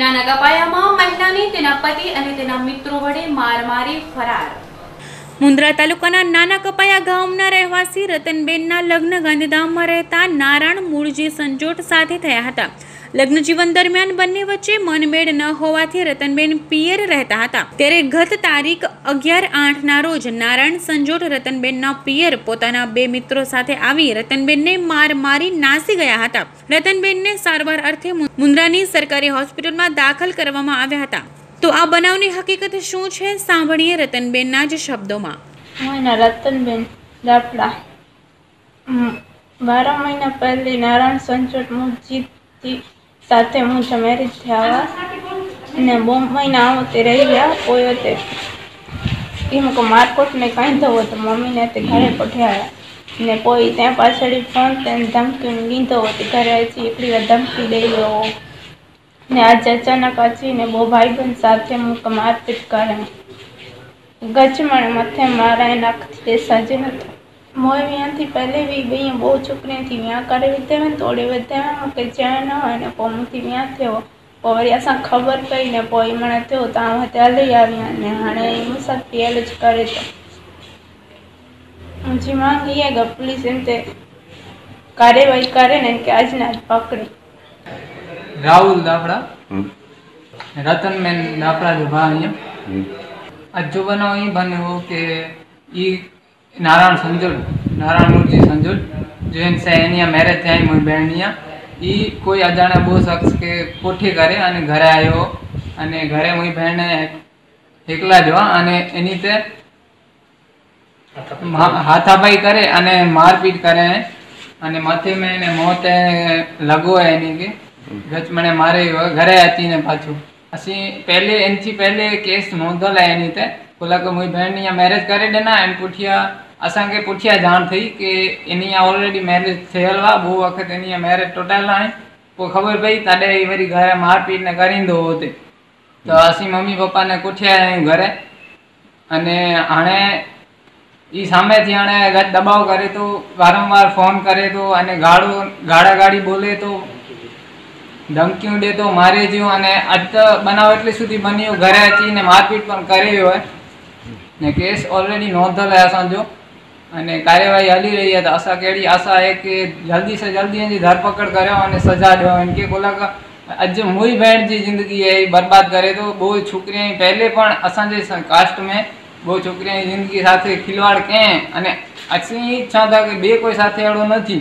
નાના કપાયામાં મહિલાને તેના પતિ અને તેના મિત્રો વડે માર મારી ફરાર. મુન્દ્રા તાલુકાના નાના કપાયા ગામના રહેવાસી રતનબેનના લગ્ન ગાંધીધામમાં રહેતા નારાયણ મૂળજી સંજોટ સાથે થયા હતા. લગ્ન જીવન દરમિયાન બંને વચ્ચે મનમેળ ન હોવાથી રતનબેન પિયર રહેતા હતા. ત્યારે ગત તારીખ અગિયાર આઠના રોજ નારાયણ સંજોટ રતનબેનના પિયર પોતાના બે મિત્રો સાથે આવી રતનબેનને માર મારી નાસી ગયા હતા. રતનબેનને સારવાર અર્થે મુન્દ્રાની સરકારી હોસ્પિટલમાં દાખલ કરવામાં આવ્યા હતા. તો આ બનાવની હકીકત શું છે? સાંભળીએ રતનબેનના જ શબ્દોમાં. હું રતનબેન દાપડા. બારા મહિના પહેલી નારાયણ સંચોટ મુજીદથી સાથે હું મેરેજ થયા અને બહુ મહિના આવો તે રહી ગયા, કોઈ તે એમ કે મારકોટને કાંઈ થવો તો મમ્મીને તે ઘરે પઠ્યા. ને કોઈ ત્યાં પાછળ ફોન તેને ધમકી લીધો હતો ઘરે હજી એકલી વાર ધમકી ગયો ને આજે અચાનક ને બહુ ભાઈબંધ સાથે મૂક મારપીટ કરે ગજમણ મથે મારા એના સજે નતો મોય વ્યાંથી પહેલે બી ગઈ બહુ છોકરીથી વ્યાં કરવી તેવે ને તોડે વધે કે ચેણ હોય ને પોઈ મૂથી વ્યાં થયો પોઈ વળી અસાं ख़बर पई ने पोइ मण थियो तव्हां हुते हली आया ने हाणे मूंसां पीएल ज करे थो मुंहिंजी मांग इहा आहे की पुलिस हिन ते કાર્યવાહી કરે ને કે આજને આજ પકડી. રાહુલ દાફડા. રતન મેન દાફડા જો ભા અહીંયા. આજ જો બનાવ એ બન્યો કે એ નારાયણ સંજોલ, નારાયણ મૂર્તિ સંજોલ જોઈને એની મેરેજ થઈ મારી બહેનની એ કોઈ અજાણ્યા બહુ શખ્સ કે કોઠી કરે અને ઘરે આવ્યો અને ઘરે મારી બહેને એકલા જવા અને એની તે હાથાપાઈ કરે અને મારપીટ કરે અને માથે મેં એને મોતે લગો એની કે ગચમણે મારી ઘરે હતી ને પાછું. પછી પહેલે એનથી પહેલે કેસ નોંધો લે એની તે. બોલા કે મારી બહેનની મેરેજ કરી દેના, એમ પૂઠિયા असांखे पुठियां ॼाण थी की इन्हीअ ऑलरेडी मैरिज थियल आहे ॿ वक़्तु इन्हीअ मैरिज टोटल आहे पोइ ख़बर पई तॾहिं ई वरी घर मारपीट न करींदो हो हुते त असीं मम्मी पप्पा ने कुठिया आहियूं घर અને હાણે એ સામેથી હાણે દબાવ કરે તો, વારંવાર ફોન કરે તો, અને ગાળો ગાળાગાળી બોલે તો, ધમકીઓ દે તો, મારે જ્યું અને અત બનાવ એટલી સુધી બન્યું, ઘરે અચીને મારપીટ પણ કરી હોય. ને કેસ ઓલરેડી નોંધલ છે અસાंજો અને કાર્યવાહી હાલી રહી હતી આશા કેળી આશા એ કે જલ્દી સે જલ્દી એની ધરપકડ કર્યો અને સજા દો એમ કે કોલાક अॼु मुई भेण जी ज़िंदगी अहिड़ी बर्बादु करे थो ॿो छोकिरियूं पहले पण असांजे कास्ट में ॿो छोकिरियूं जी ज़िंदगी साथे खिलवाड़ कंहिं अने असीं छा था की ॿिए कोई साथे अहिड़ो न थी